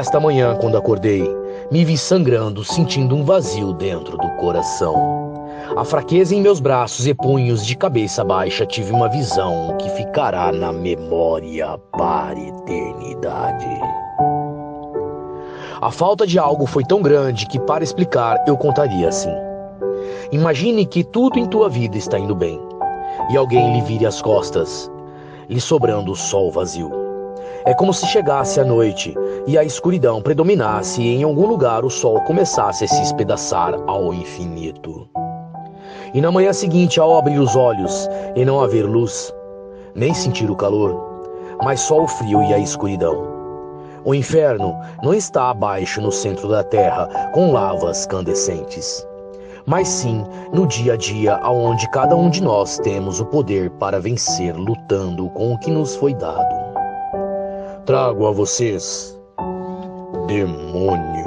Nesta manhã, quando acordei, me vi sangrando, sentindo um vazio dentro do coração. A fraqueza em meus braços e punhos de cabeça baixa tive uma visão que ficará na memória para a eternidade. A falta de algo foi tão grande que, para explicar, eu contaria assim. Imagine que tudo em tua vida está indo bem e alguém lhe vire as costas, lhe sobrando o sol vazio. É como se chegasse a noite e a escuridão predominasse e em algum lugar o sol começasse a se espedaçar ao infinito. E na manhã seguinte, ao abrir os olhos e não haver luz, nem sentir o calor, mas só o frio e a escuridão. O inferno não está abaixo no centro da terra com lavas candescentes mas sim no dia a dia, aonde cada um de nós temos o poder para vencer lutando com o que nos foi dado. Trago a vocês demônio.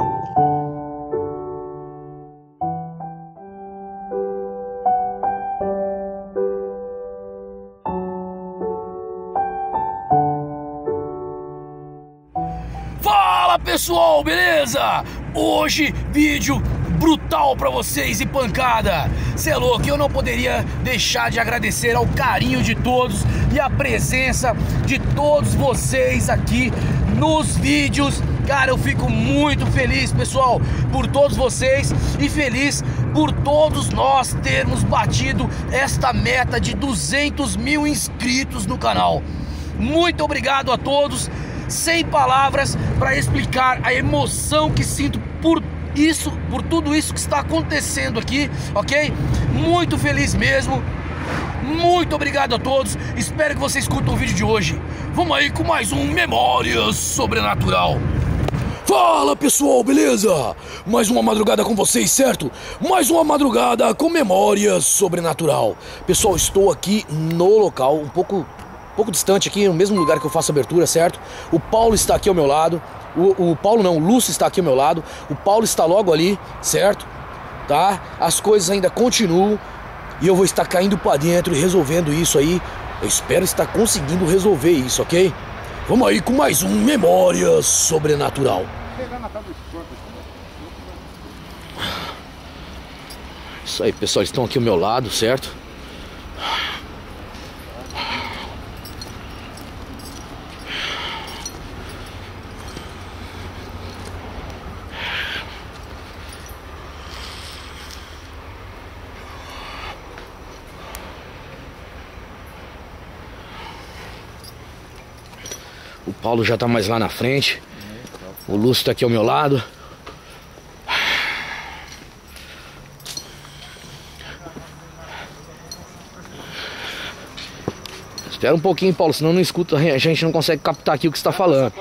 Fala pessoal, beleza? Hoje vídeo brutal para vocês e pancada. Cê é louco, eu não poderia deixar de agradecer ao carinho de todos e a presença de todos vocês aqui nos vídeos. Cara, eu fico muito feliz, pessoal, por todos vocês e feliz por todos nós termos batido esta meta de 200 mil inscritos no canal. Muito obrigado a todos. Sem palavras para explicar a emoção que sinto isso, por tudo isso que está acontecendo aqui, ok? Muito feliz mesmo. Muito obrigado a todos. Espero que vocês curtam o vídeo de hoje. Vamos aí com mais um Memórias Sobrenatural. Fala pessoal, beleza? Mais uma madrugada com vocês, certo? Mais uma madrugada com Memórias Sobrenatural. Pessoal, estou aqui no local, um pouco, um pouco distante aqui, no mesmo lugar que eu faço abertura, certo? O Paulo está aqui ao meu lado. O, o Paulo não, o Lúcio está aqui ao meu lado. O Paulo está logo ali, certo? Tá? As coisas ainda continuam e eu vou estar caindo para dentro e resolvendo isso aí. Eu espero estar conseguindo resolver isso, ok? Vamos aí com mais um Memória Sobrenatural. Isso aí, pessoal, estão aqui ao meu lado, certo? Paulo já tá mais lá na frente. O Lúcio tá aqui ao meu lado. Espera um pouquinho, Paulo, senão não escuta, a gente não consegue captar aqui o que você tá falando.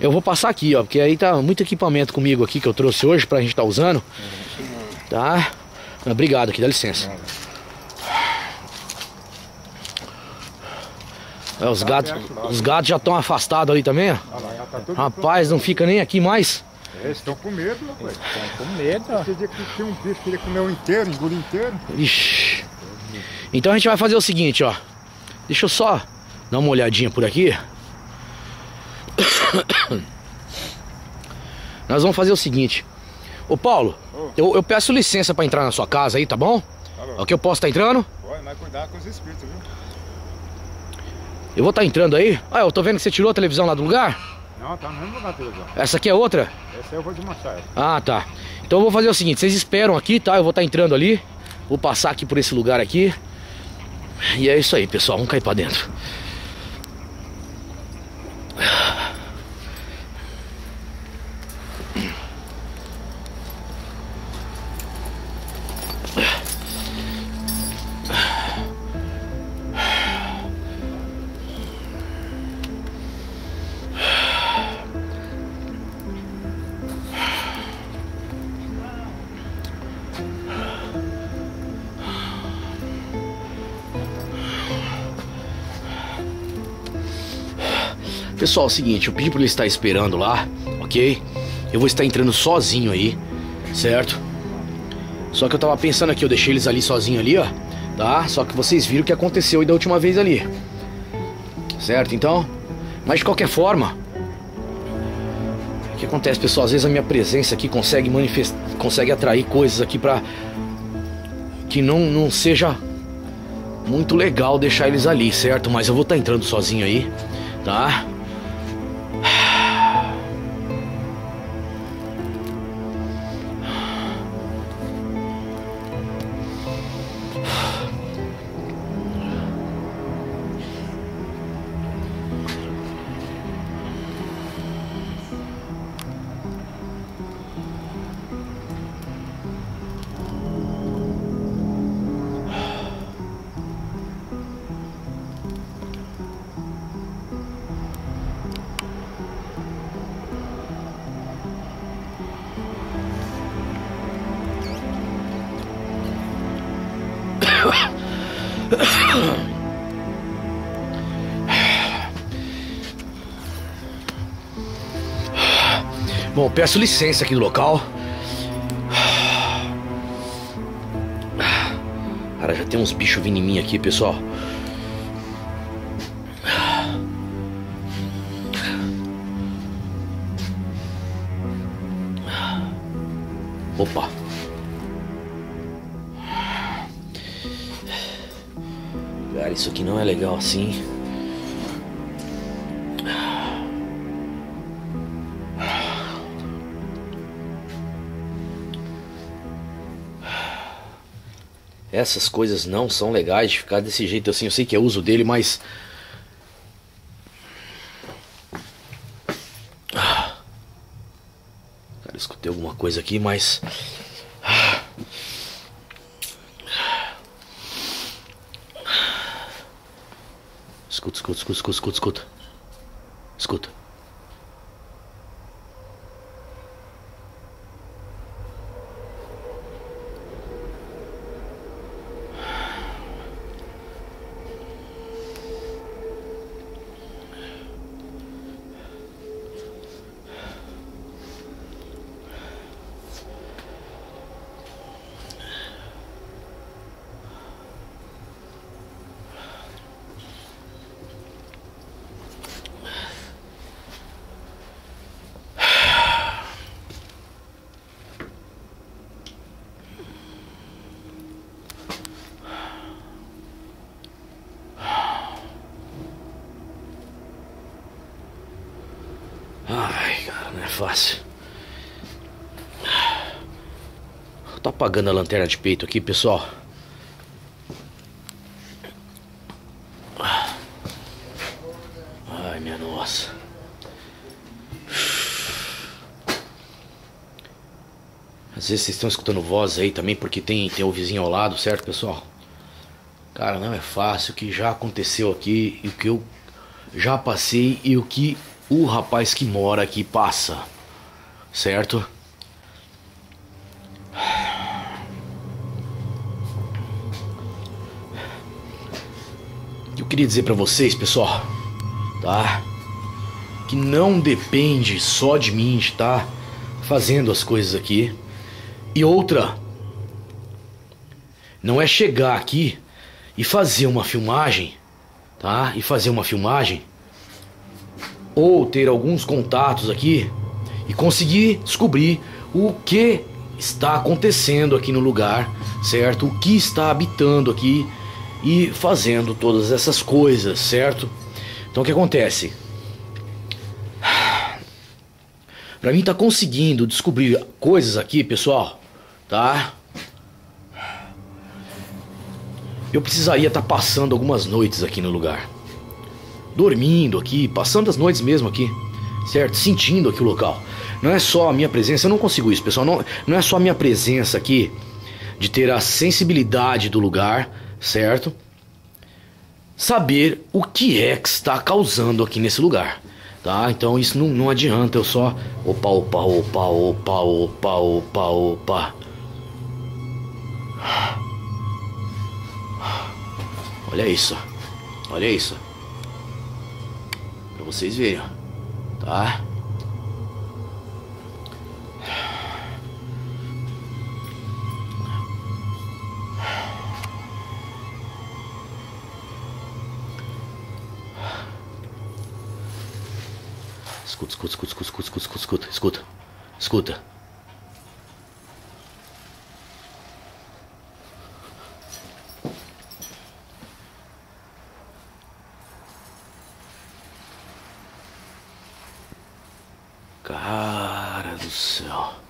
Eu vou passar aqui, ó, porque aí tá muito equipamento comigo aqui que eu trouxe hoje pra gente estar tá usando. Tá? Obrigado aqui, dá licença. É, os gatos, os gatos já estão afastados ali também, ó. Rapaz, não fica nem aqui mais. É, estão com medo, rapaz. Estão com medo. Esse dia que tinha um bicho, queria comer um inteiro, engolir inteiro. Ixi. Então a gente vai fazer o seguinte, ó. Deixa eu só dar uma olhadinha por aqui. Nós vamos fazer o seguinte. Ô Paulo, oh. eu, eu, peço licença para entrar na sua casa aí, tá bom? Tá bom. Ok, eu posso estar tá entrando? Pode, mas cuidar com os espíritos, viu? Eu vou estar tá entrando aí. Ah, eu tô vendo que você tirou a televisão lá do lugar? Não, tá no mesmo lugar a televisão. Essa aqui é outra? Essa eu vou desmanchar. Ah, tá. Então eu vou fazer o seguinte, vocês esperam aqui, tá? Eu vou estar tá entrando ali. Vou passar aqui por esse lugar aqui. E é isso aí, pessoal. Vamos cair pra dentro. Pessoal, é o seguinte, eu pedi pra ele estar esperando lá, ok? Eu vou estar entrando sozinho aí, certo? Só que eu tava pensando aqui, eu deixei eles ali sozinho ali, ó, tá? Só que vocês viram o que aconteceu da última vez ali. Certo, então? Mas de qualquer forma, O que acontece, pessoal? Às vezes a minha presença aqui consegue manifestar, consegue atrair coisas aqui pra que não, não seja muito legal deixar eles ali, certo? Mas eu vou estar tá entrando sozinho aí, tá? Peço licença aqui do local. Cara, já tem uns bichos vindo em mim aqui, pessoal. Opa. Cara, isso aqui não é legal assim. Essas coisas não são legais de ficar desse jeito assim. Eu sei que é uso dele, mas. Cara, escutei alguma coisa aqui, mas. Escuta, escuta, escuta, escuta, escuta, escuta. Escuta. Fácil. Tô apagando a lanterna de peito aqui, pessoal. Ai, minha nossa. Às vezes vocês estão escutando voz aí também porque tem, tem o vizinho ao lado, certo, pessoal? Cara, não é fácil o que já aconteceu aqui e o que eu já passei e o que o rapaz que mora aqui passa, certo? Eu queria dizer para vocês, pessoal, tá? Que não depende só de mim estar fazendo as coisas aqui. E outra, não é chegar aqui e fazer uma filmagem, tá? E fazer uma filmagem ou ter alguns contatos aqui e conseguir descobrir o que está acontecendo aqui no lugar, certo? O que está habitando aqui e fazendo todas essas coisas, certo? Então o que acontece? Para mim tá conseguindo descobrir coisas aqui, pessoal, tá? Eu precisaria estar tá passando algumas noites aqui no lugar dormindo aqui, passando as noites mesmo aqui, certo? Sentindo aqui o local. Não é só a minha presença, eu não consigo isso, pessoal. Não, não é só a minha presença aqui de ter a sensibilidade do lugar, certo? Saber o que é que está causando aqui nesse lugar, tá? Então isso não, não adianta eu só. Opa, opa, opa, opa, opa, opa, opa. Olha isso, olha isso vocês verem, tá? Escuta, escuta, escuta, escuta, escuta, escuta, escuta, escuta. escuta. 是啊。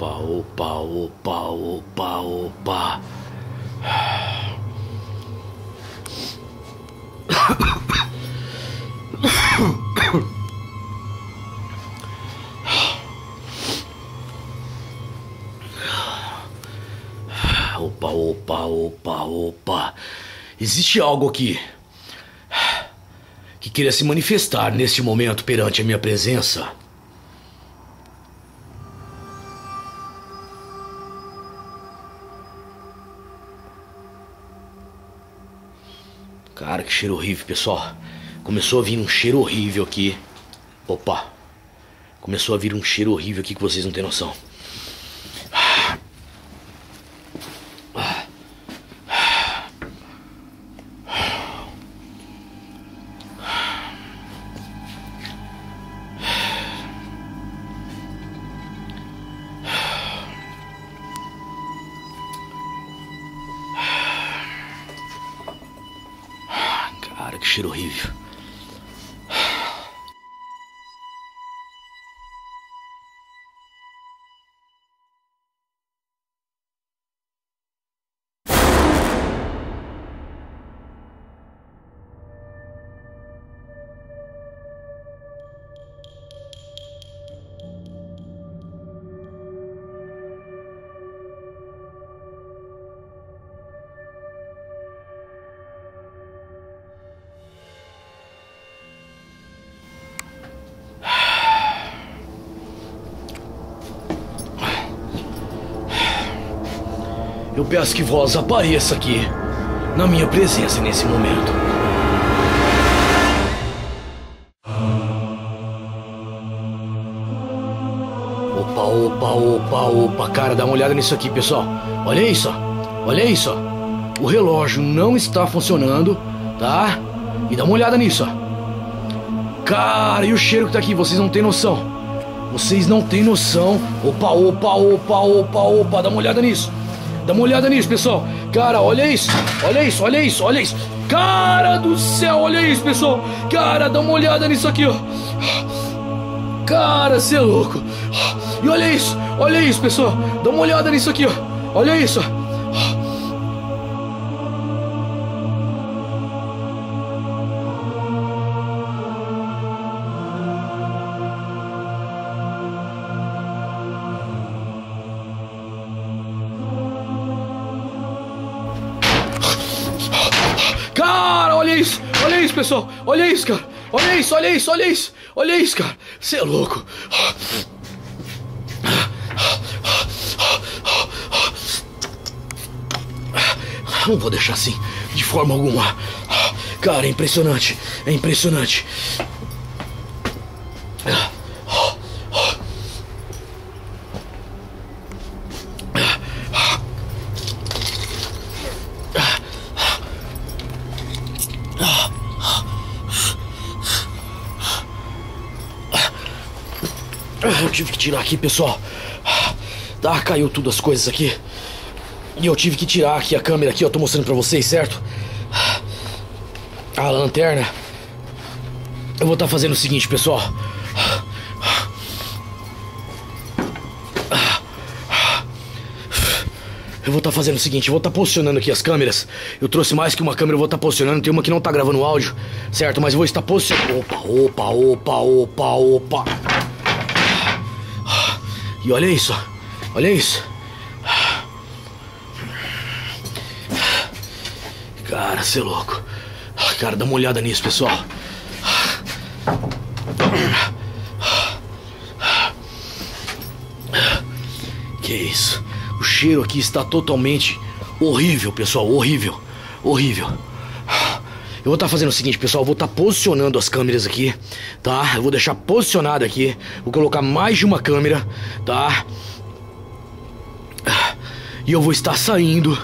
Opa, opa, opa, opa, opa, opa. Opa, opa, opa. Existe algo aqui que queira se manifestar neste momento perante a minha presença. Cheiro horrível, pessoal. Começou a vir um cheiro horrível aqui. Opa. Começou a vir um cheiro horrível aqui que vocês não têm noção. Cheiro horrível. Peço que vós apareça aqui, na minha presença nesse momento. Opa, opa, opa, opa, cara, dá uma olhada nisso aqui, pessoal. Olha isso, olha isso. O relógio não está funcionando, tá? E dá uma olhada nisso. Cara, e o cheiro que tá aqui, vocês não têm noção. Vocês não têm noção. Opa, opa, opa, opa, opa, dá uma olhada nisso. Dá uma olhada nisso, pessoal. Cara, olha isso. Olha isso, olha isso, olha isso. Cara do céu, olha isso, pessoal. Cara, dá uma olhada nisso aqui, ó. Cara, você é louco. E olha isso, olha isso, pessoal. Dá uma olhada nisso aqui, ó. Olha isso. Cara, pessoal. Olha isso, cara. Olha isso, olha isso, olha isso. Olha isso, cara. Você é louco. Não vou deixar assim, de forma alguma. Cara, é impressionante. É impressionante. Tirar aqui, pessoal. Tá, caiu tudo as coisas aqui. E eu tive que tirar aqui a câmera aqui, eu tô mostrando pra vocês, certo? A lanterna. Eu vou estar tá fazendo o seguinte, pessoal. Eu vou estar tá fazendo o seguinte, eu vou estar tá posicionando aqui as câmeras. Eu trouxe mais que uma câmera, eu vou estar tá posicionando. Tem uma que não tá gravando áudio, certo? Mas eu vou estar posicionando. Opa, opa, opa, opa, opa. E olha isso, olha isso. Cara, você é louco. Cara, dá uma olhada nisso, pessoal. Que isso? O cheiro aqui está totalmente horrível, pessoal. Horrível. Horrível. Eu vou estar tá fazendo o seguinte, pessoal. Eu vou estar tá posicionando as câmeras aqui, tá? Eu vou deixar posicionado aqui. Vou colocar mais de uma câmera, tá? E eu vou estar saindo.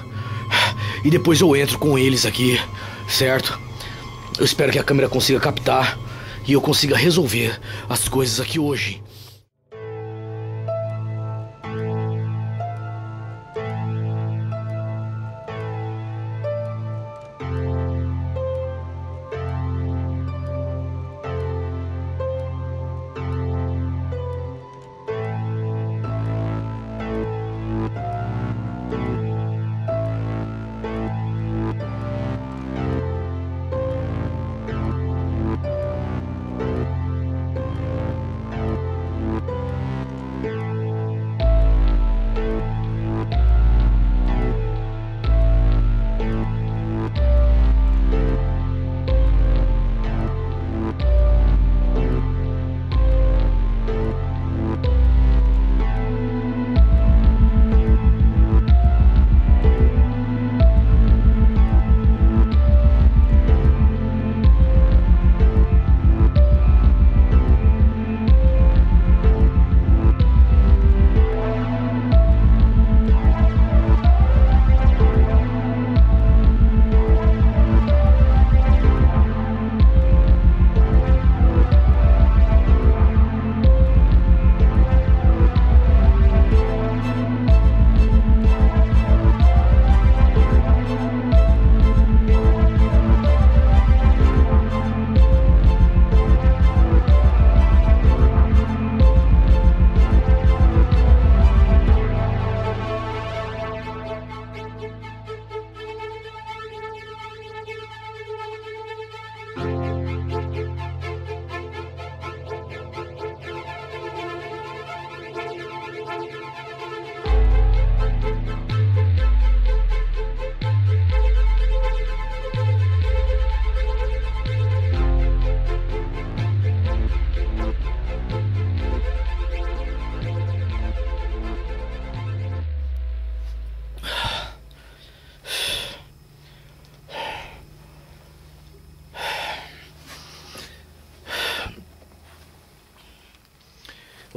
E depois eu entro com eles aqui, certo? Eu espero que a câmera consiga captar e eu consiga resolver as coisas aqui hoje.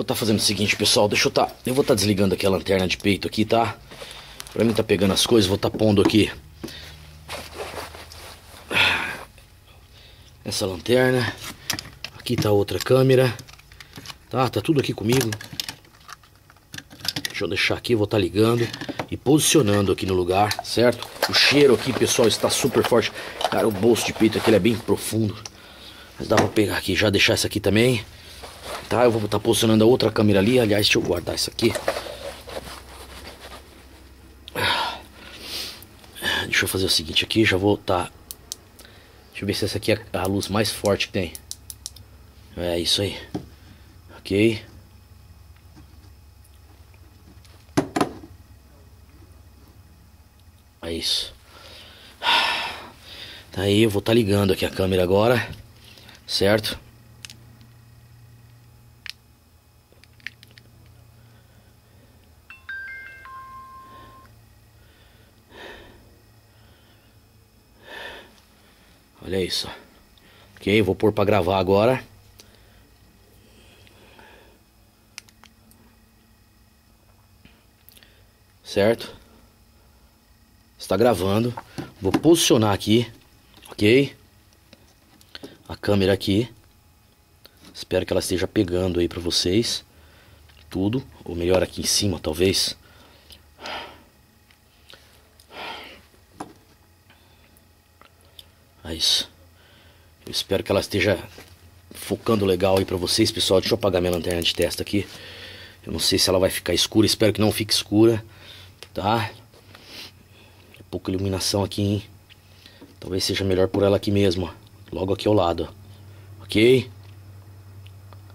Tá fazendo o seguinte, pessoal. Deixa eu tá. Eu vou tá desligando aqui a lanterna de peito aqui, tá? Pra mim tá pegando as coisas, vou tá pondo aqui. Essa lanterna. Aqui tá outra câmera. Tá? Tá tudo aqui comigo. Deixa eu deixar aqui, vou tá ligando e posicionando aqui no lugar, certo? O cheiro aqui, pessoal, está super forte. Cara, o bolso de peito aqui é bem profundo. Mas dá pra pegar aqui, já deixar essa aqui também. Tá, eu vou estar posicionando a outra câmera ali. Aliás, deixa eu guardar isso aqui. Deixa eu fazer o seguinte aqui, já vou estar... Deixa eu ver se essa aqui é a luz mais forte que tem. É isso aí. Ok. É isso. Tá aí, eu vou estar ligando aqui a câmera agora. Certo? Olha isso. Ok, vou pôr para gravar agora. Certo? Está gravando. Vou posicionar aqui, ok? A câmera aqui. Espero que ela esteja pegando aí para vocês. tudo, ou melhor aqui em cima talvez. É isso. Eu espero que ela esteja focando legal aí pra vocês, pessoal. Deixa eu apagar minha lanterna de testa aqui. Eu não sei se ela vai ficar escura, espero que não fique escura, tá? É pouca iluminação aqui, hein? Talvez seja melhor por ela aqui mesmo, logo aqui ao lado, ok?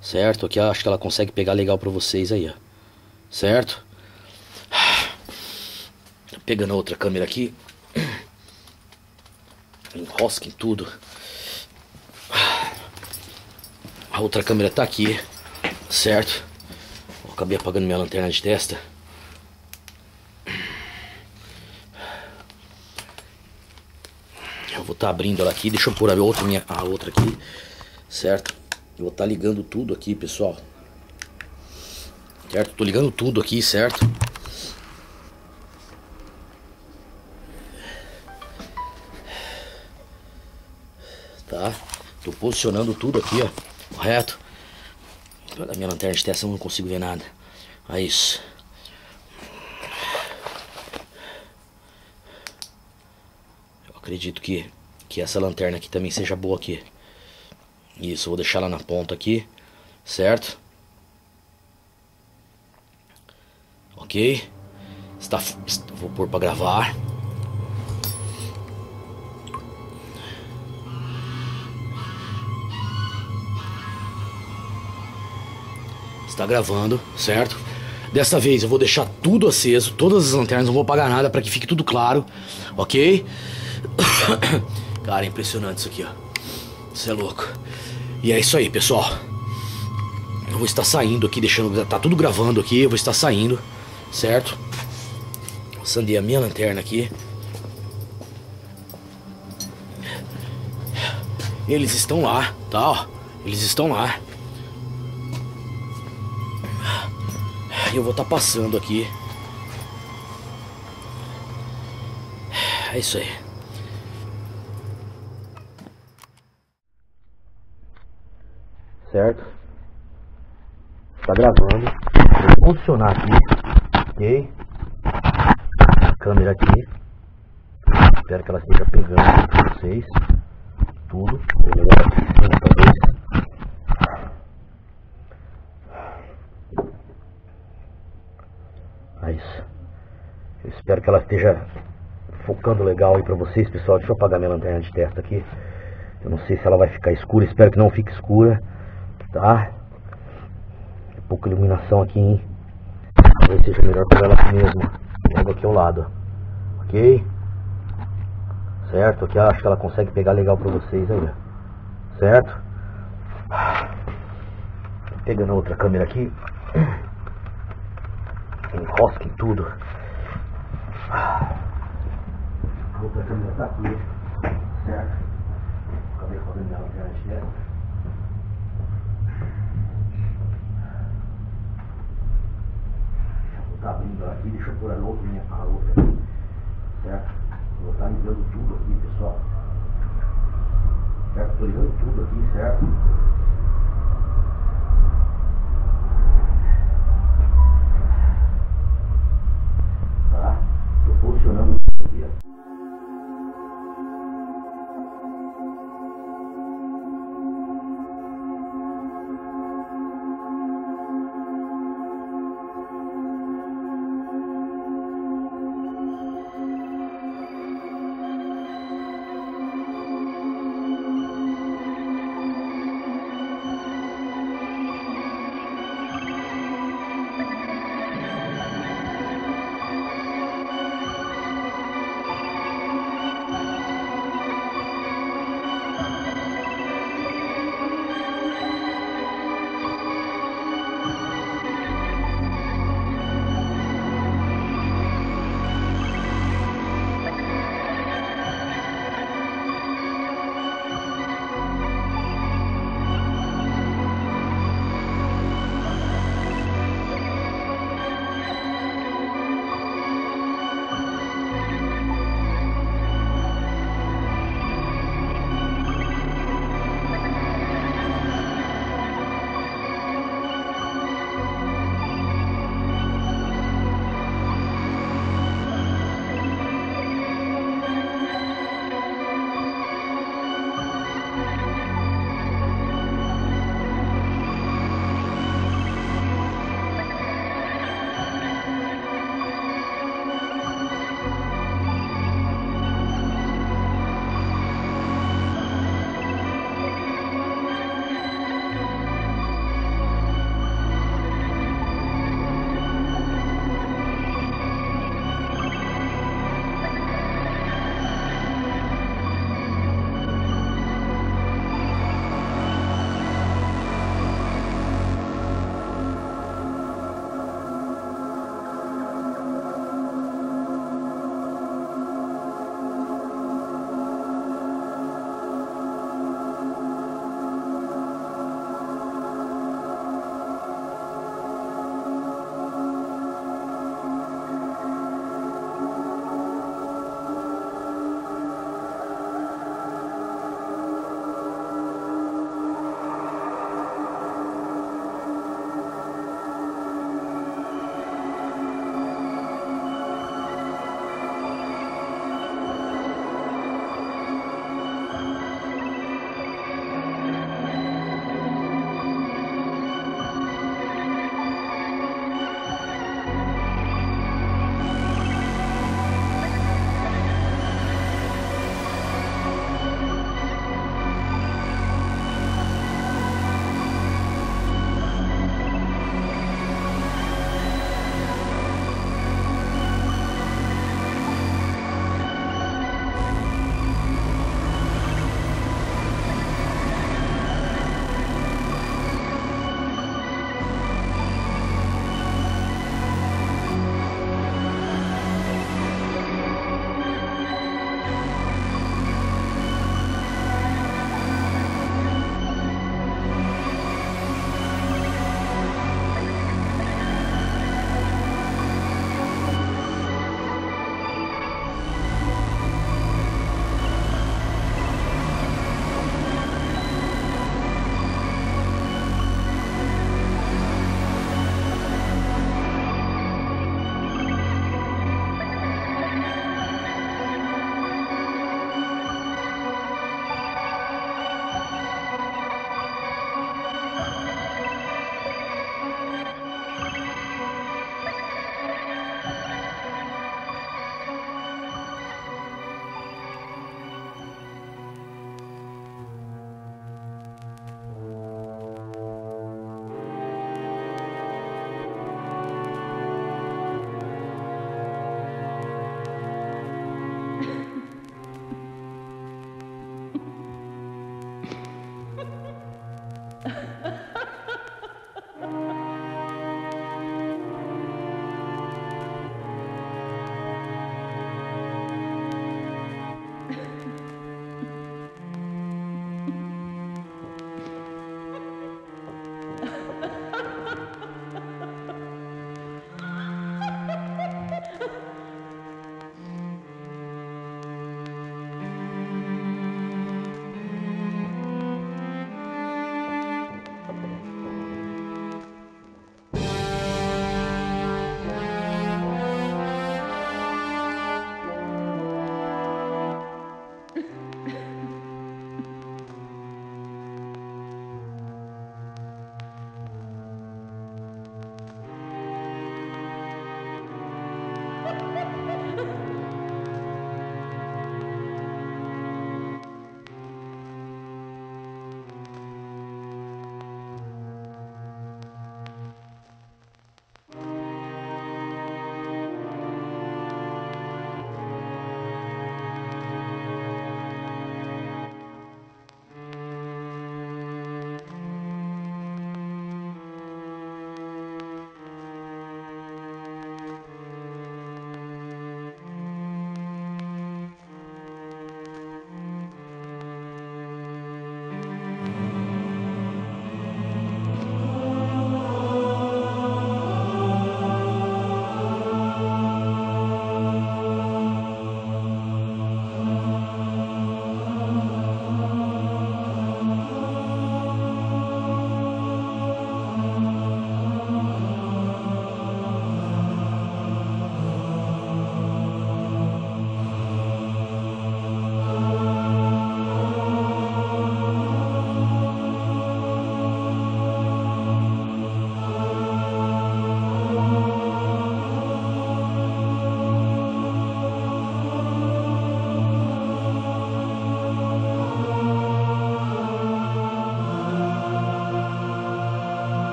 Certo? Aqui acho que ela consegue pegar legal pra vocês aí, ó. Certo? Pegando a outra câmera aqui. Enrosca em tudo. A outra câmera tá aqui, certo? Eu acabei apagando minha lanterna de testa. Eu vou estar tá abrindo ela aqui, deixa eu pôr a outra, minha, a outra aqui, certo? Eu vou estar tá ligando tudo aqui, pessoal. Certo? Tô ligando tudo aqui, certo? Posicionando tudo aqui, ó. Correto? Pela minha lanterna de testa eu não consigo ver nada. É isso. Eu acredito que, que essa lanterna aqui também seja boa aqui. Isso, vou deixar ela na ponta aqui, certo? Ok? Está, vou pôr para gravar. Está gravando, certo? Dessa vez eu vou deixar tudo aceso, todas as lanternas, não vou apagar nada para que fique tudo claro, ok? Cara, é impressionante isso aqui, ó. Você é louco. E é isso aí, pessoal. Eu vou estar saindo aqui, deixando. Tá tudo gravando aqui, eu vou estar saindo, certo? Acendei a minha lanterna aqui. Eles estão lá, tá? Ó, eles estão lá. Eu vou estar passando aqui. É isso aí. certo? Está gravando. Vou posicionar aqui, ok? A câmera aqui. Espero que ela esteja pegando vocês. Tudo. Isso. Eu espero que ela esteja focando legal aí para vocês, pessoal. Deixa eu apagar minha lanterna de testa aqui. Eu não sei se ela vai ficar escura, espero que não fique escura tá? Pouca iluminação aqui, hein? Talvez seja melhor por ela aqui mesmo, logo aqui ao lado, ok? Certo? Aqui acho que ela consegue pegar legal pra vocês aí, certo? Pegando outra câmera aqui, enrosca em tudo. A outra câmera tá aqui, certo? Acabei fazendo ela aqui, tá abrindo aqui, deixa eu pôr a outra, a outra certo? Vou estar ligando tudo aqui, pessoal. Certo? Estou ligando tudo aqui, certo? Tá?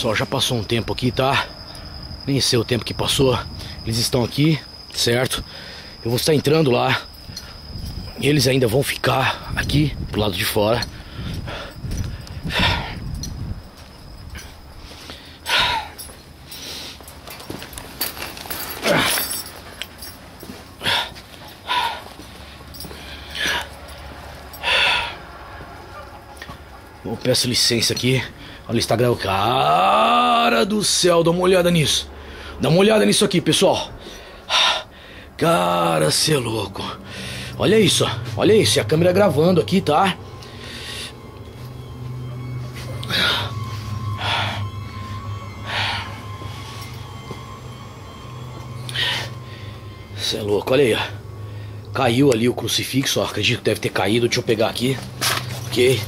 Pessoal. Já passou um tempo aqui, tá? Nem sei o tempo que passou. Eles estão aqui, certo? Eu vou estar entrando lá. Eles ainda vão ficar aqui pro lado de fora. Eu peço licença aqui. Olha o Instagram. Cara do céu, dá uma olhada nisso. Dá uma olhada nisso aqui, pessoal. Cara, cê é louco. Olha isso, olha isso. E a câmera gravando aqui, tá? Você é louco, olha aí, ó. Caiu ali o crucifixo, ó. Acredito que deve ter caído. Deixa eu pegar aqui. Ok.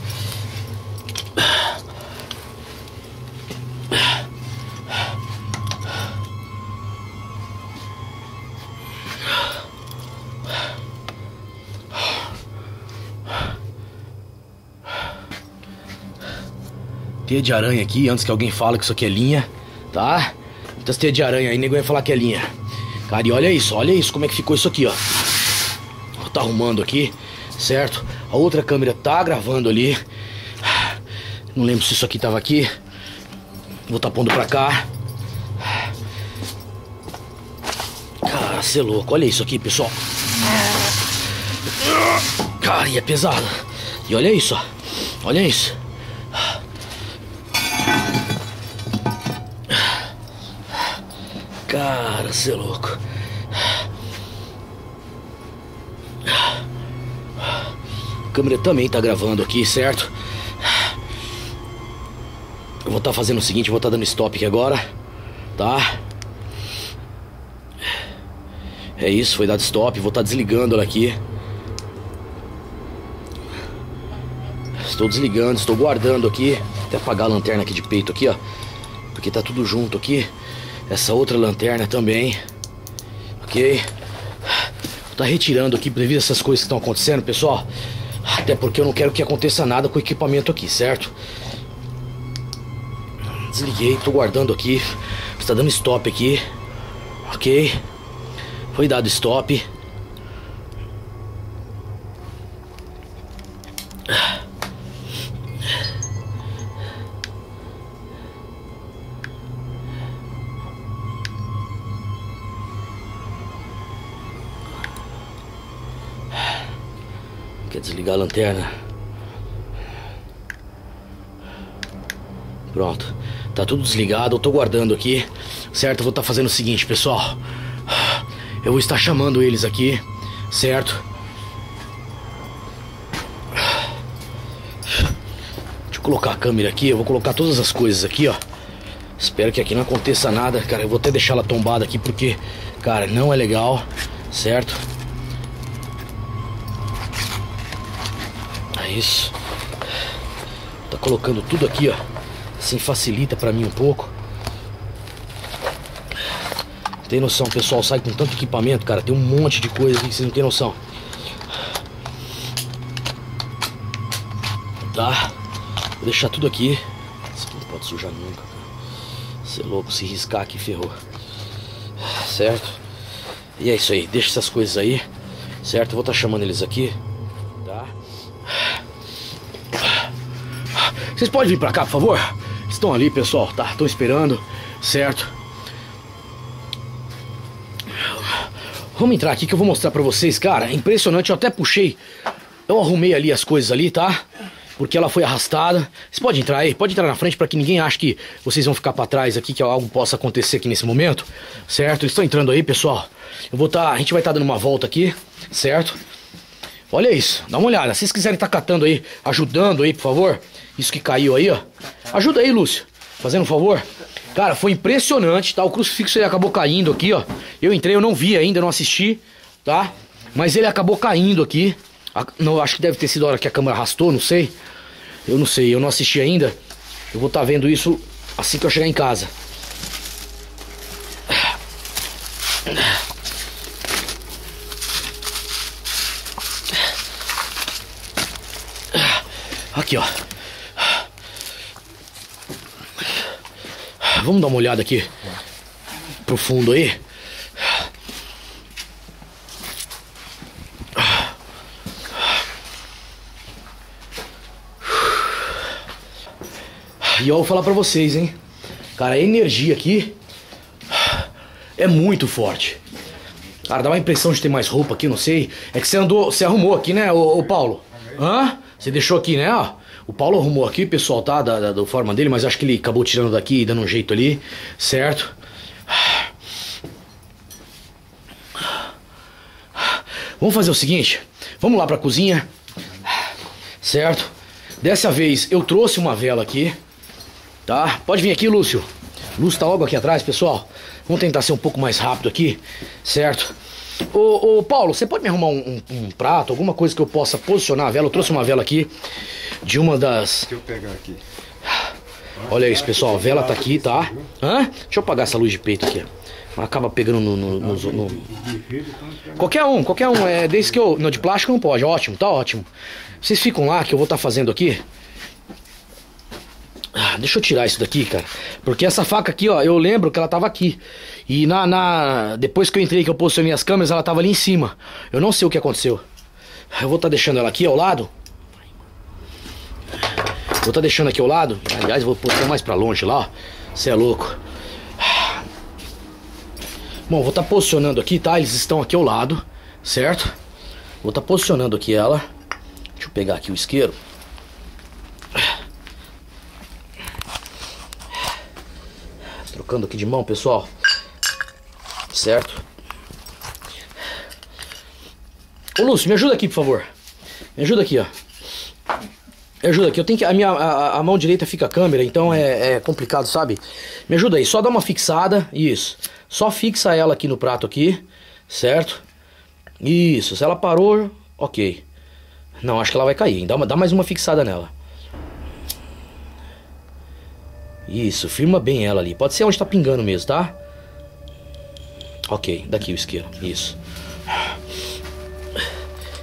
Teia de aranha aqui, antes que alguém fale que isso aqui é linha, tá? Muitas teias de aranha aí, ninguém vai falar que é linha. Cara, e olha isso, olha isso, como é que ficou isso aqui, ó. Tá arrumando aqui, certo? A outra câmera tá gravando ali. Não lembro se isso aqui tava aqui. Vou tá pondo pra cá. Cara, cê é louco, olha isso aqui, pessoal. Cara, e é pesado. E olha isso, ó. Olha isso. Cê é louco. A câmera também tá gravando aqui, certo? Eu vou estar tá fazendo o seguinte, vou estar tá dando stop aqui agora, tá? É isso, foi dado stop, vou estar tá desligando ela aqui. Estou desligando, estou guardando aqui. Até apagar a lanterna aqui de peito aqui, ó. Porque tá tudo junto aqui. Essa outra lanterna também. Ok? Vou tá retirando aqui devido a essas coisas que estão acontecendo, pessoal. Até porque eu não quero que aconteça nada com o equipamento aqui, certo? Desliguei, tô guardando aqui. Está dando stop aqui. Ok? Foi dado stop. Quer desligar a lanterna? Pronto. Tá tudo desligado, eu tô guardando aqui. Certo? Eu vou estar tá fazendo o seguinte, pessoal. Eu vou estar chamando eles aqui, certo? Deixa eu colocar a câmera aqui, eu vou colocar todas as coisas aqui, ó. Espero que aqui não aconteça nada, cara. Eu vou até deixar ela tombada aqui porque, cara, não é legal, certo? Colocando tudo aqui, ó. Assim facilita para mim um pouco. Tem noção, pessoal, sai com tanto equipamento, cara. Tem um monte de coisa que vocês não tem noção. Tá? Vou deixar tudo aqui. Isso aqui não pode sujar nunca, Você é louco, se riscar aqui ferrou. Certo? E é isso aí, deixa essas coisas aí. Certo? Eu vou estar tá chamando eles aqui. Vocês podem vir pra cá, por favor? Estão ali, pessoal, tá? Estão esperando, certo? Vamos entrar aqui que eu vou mostrar pra vocês, cara. É impressionante, eu até puxei. Eu arrumei ali as coisas ali, tá? Porque ela foi arrastada. Você pode entrar aí, pode entrar na frente para que ninguém ache que vocês vão ficar para trás aqui, que algo possa acontecer aqui nesse momento, certo? Eles estão entrando aí, pessoal. Eu vou estar, tá, a gente vai estar tá dando uma volta aqui, certo? Olha isso, dá uma olhada. Se vocês quiserem estar tá catando aí, ajudando aí, por favor, isso que caiu aí, ó. Ajuda aí, Lúcio. Fazendo um favor. Cara, foi impressionante, tá? O crucifixo ele acabou caindo aqui, ó. Eu entrei, eu não vi ainda, não assisti, tá? Mas ele acabou caindo aqui. Não, acho que deve ter sido a hora que a câmera arrastou, não sei. Eu não sei, eu não assisti ainda. Eu vou estar tá vendo isso assim que eu chegar em casa. Aqui, ó. Vamos dar uma olhada aqui pro fundo aí. E eu vou falar pra vocês, hein? Cara, a energia aqui é muito forte. Cara, dá uma impressão de ter mais roupa aqui, não sei. É que você andou, você arrumou aqui, né, ô, ô Paulo? Hã? Você deixou aqui, né, ó? O Paulo arrumou aqui, pessoal, tá? Da, da, da forma dele, mas acho que ele acabou tirando daqui e dando um jeito ali, certo? Vamos fazer o seguinte, vamos lá pra cozinha, certo? Dessa vez eu trouxe uma vela aqui, tá? Pode vir aqui, Lúcio. Lúcio tá logo aqui atrás, pessoal. Vamos tentar ser um pouco mais rápido aqui, certo? Ô, ô Paulo, você pode me arrumar um, um, um, prato, alguma coisa que eu possa posicionar a vela? Eu trouxe uma vela aqui de uma das. Deixa eu pegar aqui. Olha isso, pessoal, a vela tá aqui, tá? Hã? Deixa eu apagar essa luz de peito aqui. Acaba pegando no, no, no, no, Qualquer um, qualquer um. É, desde que eu. Não, de plástico não pode. Ótimo, tá ótimo. Vocês ficam lá que eu vou estar tá fazendo aqui. Ah, deixa eu tirar isso daqui, cara. Porque essa faca aqui, ó, eu lembro que ela tava aqui. E na, na depois que eu entrei, que eu posicionei as câmeras, ela tava ali em cima. Eu não sei o que aconteceu. Eu vou estar tá deixando ela aqui ao lado. Vou estar tá deixando aqui ao lado. Aliás, vou pôr mais pra longe lá, ó. Você é louco. Bom, vou estar tá posicionando aqui, tá? Eles estão aqui ao lado, certo? Vou estar tá posicionando aqui ela. Deixa eu pegar aqui o isqueiro. Trocando aqui de mão, pessoal. Certo? Ô Lúcio, me ajuda aqui, por favor. Me ajuda aqui, ó. Me ajuda aqui. Eu tenho que. A minha a, a mão direita fica a câmera, então é, é complicado, sabe? Me ajuda aí. Só dá uma fixada. Isso. Só fixa ela aqui no prato aqui, certo? Isso, se ela parou, ok. Não, acho que ela vai cair. Dá, uma, dá mais uma fixada nela. Isso, firma bem ela ali. Pode ser onde tá pingando mesmo, tá? Ok, daqui o isqueiro. Isso.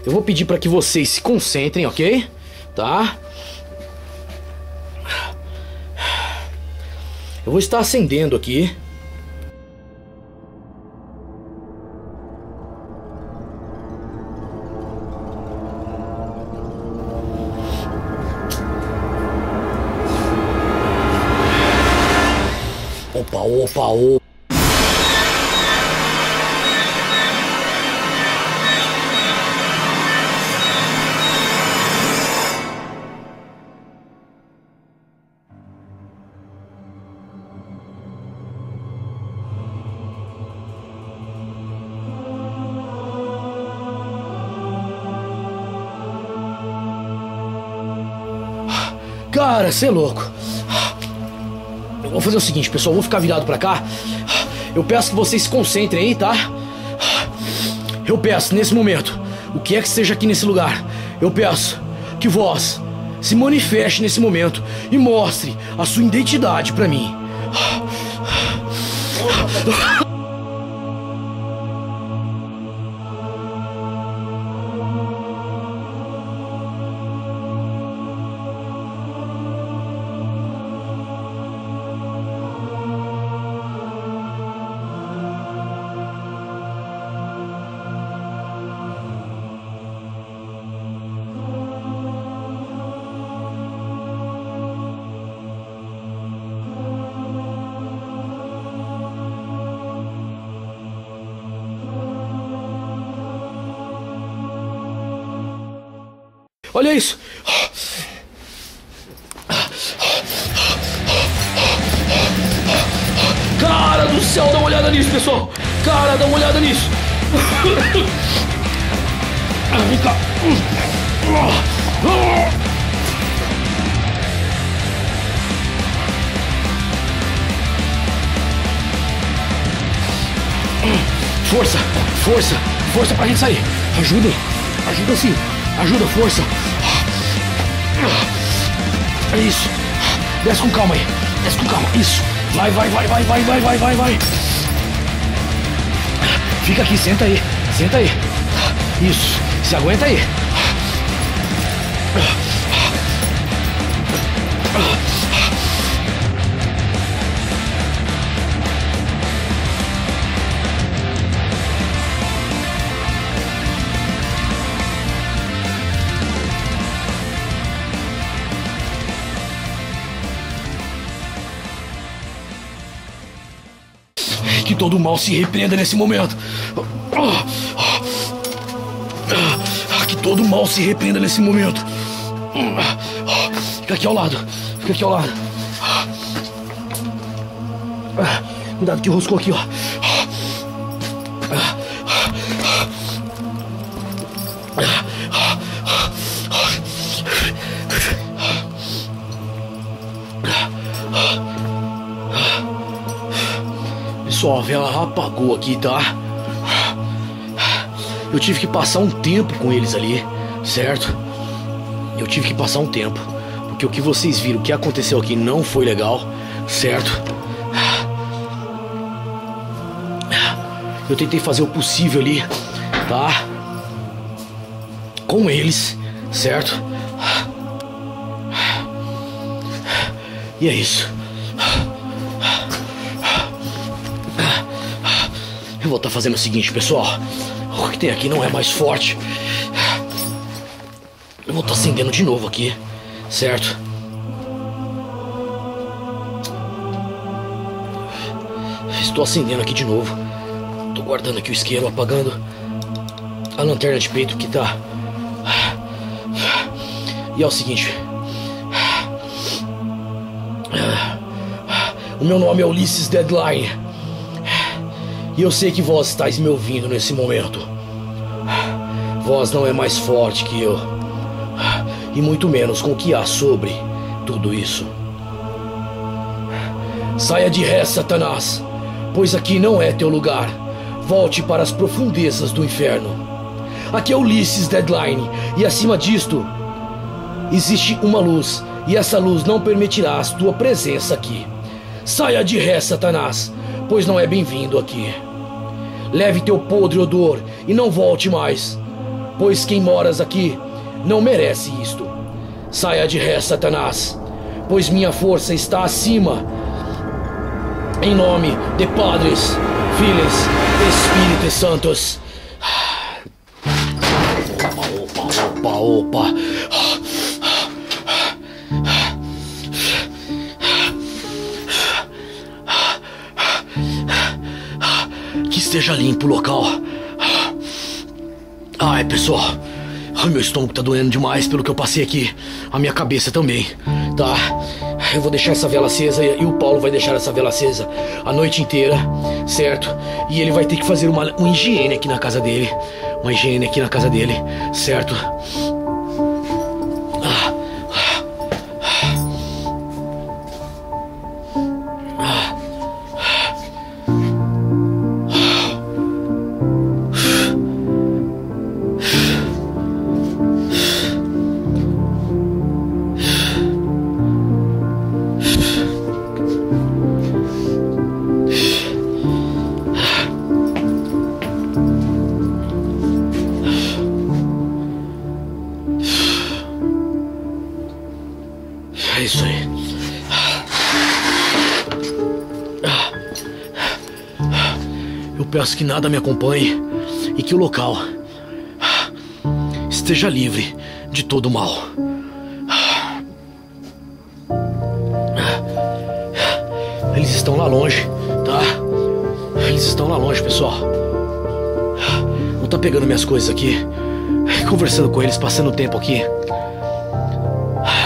Eu vou pedir para que vocês se concentrem, ok? Tá? Eu vou estar acendendo aqui opa. Cara, você é louco. Vamos fazer o seguinte, pessoal, vou ficar virado para cá. Eu peço que vocês se concentrem aí, tá? Eu peço, nesse momento, o que é que seja aqui nesse lugar, eu peço que vós se manifeste nesse momento e mostre a sua identidade para mim. Olha isso. Cara do céu, dá uma olhada nisso, pessoal. Cara, dá uma olhada nisso. Vem cá. Força, força, força pra gente sair. Ajuda, ajuda sim. Ajuda, força. Isso. Desce com calma aí. Desce com calma. Isso. Vai, vai, vai, vai, vai, vai, vai, vai, vai. Fica aqui, senta aí. Senta aí. Isso. Se aguenta aí. Todo mal se repreenda nesse momento. Que todo mal se repreenda nesse momento. Fica aqui ao lado. Fica aqui ao lado. Cuidado que roscou aqui, ó. Pessoal, a vela apagou aqui, tá? Eu tive que passar um tempo com eles ali, certo? Eu tive que passar um tempo. Porque o que vocês viram, o que aconteceu aqui não foi legal, certo? Eu tentei fazer o possível ali, tá? Com eles, certo? E é isso. Vou estar tá fazendo o seguinte, pessoal. O que tem aqui não é mais forte. Eu vou estar tá acendendo de novo aqui, certo? Estou acendendo aqui de novo. Estou guardando aqui o isqueiro, apagando a lanterna de peito que tá. E é o seguinte. O meu nome é Ulisses Deadline. E eu sei que vós estáis me ouvindo nesse momento. Vós não é mais forte que eu. E muito menos com o que há sobre tudo isso. Saia de ré, Satanás, pois aqui não é teu lugar. Volte para as profundezas do inferno. Aqui é Ulisses Deadline, e acima disto, existe uma luz, e essa luz não permitirá a tua presença aqui. Saia de ré, Satanás, pois não é bem-vindo aqui. Leve teu podre odor e não volte mais, pois quem moras aqui não merece isto. Saia de ré, Satanás, pois minha força está acima. Em nome de Padres, Filhos, Espíritos Santos. Opa, opa, opa, opa. Esteja limpo o local. Ai, pessoal. meu estômago tá doendo demais pelo que eu passei aqui. A minha cabeça também, tá? Eu vou deixar essa vela acesa e o Paulo vai deixar essa vela acesa a noite inteira, certo? E ele vai ter que fazer uma, uma higiene aqui na casa dele. Uma higiene aqui na casa dele, certo? Peço que nada me acompanhe e que o local esteja livre de todo mal. Eles estão lá longe, tá? Eles estão lá longe, pessoal. Vou tá pegando minhas coisas aqui, conversando com eles, passando tempo aqui.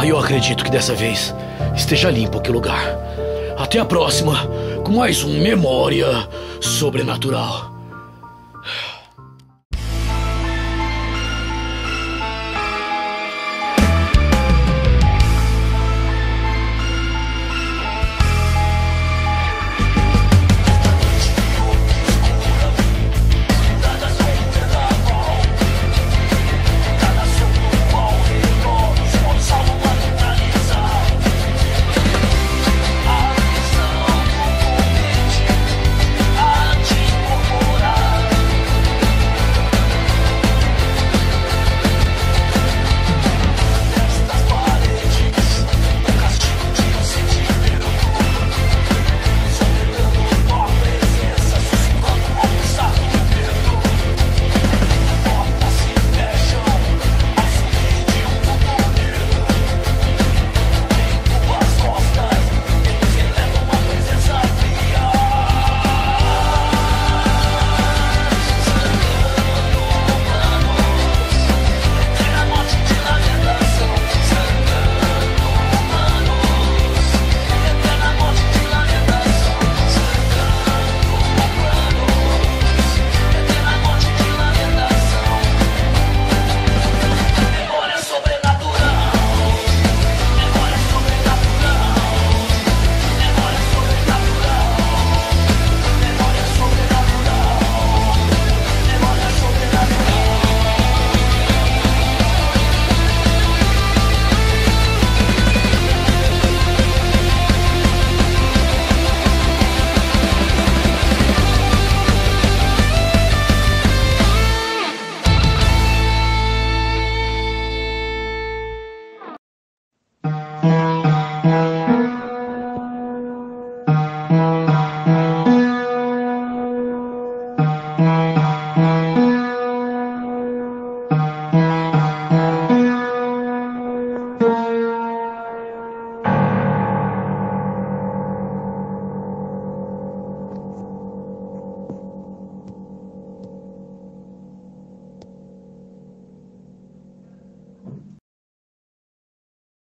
Eu acredito que dessa vez esteja limpo aquele lugar. Até a próxima com mais um Memória Sobrenatural.